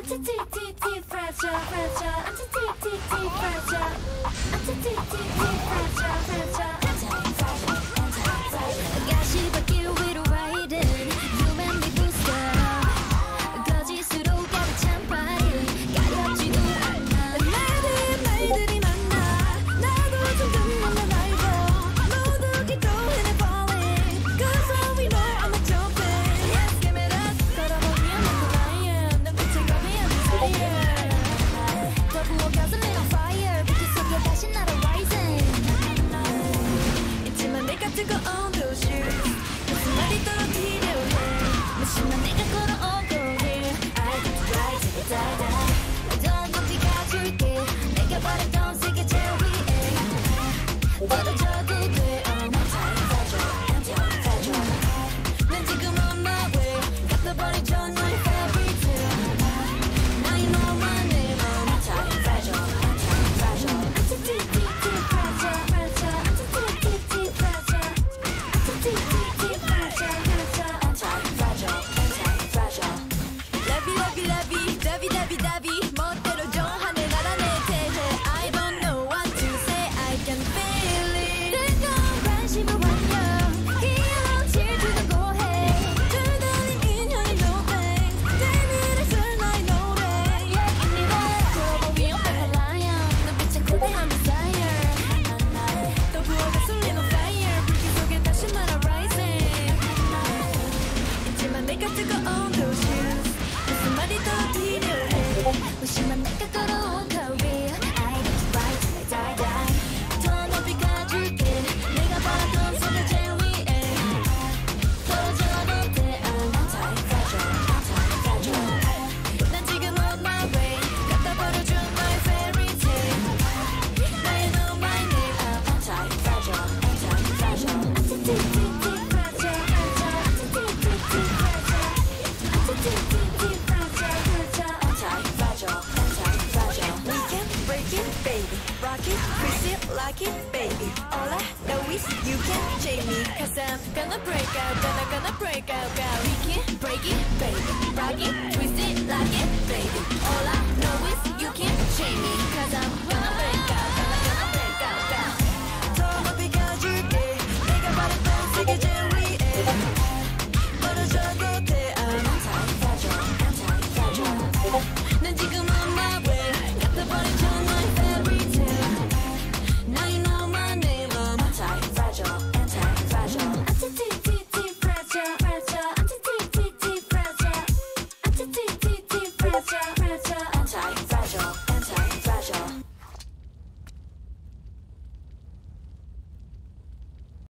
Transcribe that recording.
I'm t t t fragile, I'm t t t fragile. Anti-T-T-T. to go on. like it, baby. All I know is you can shake me. Cause I'm gonna break out, gonna gonna break out, girl. We can break it, baby. Rock it.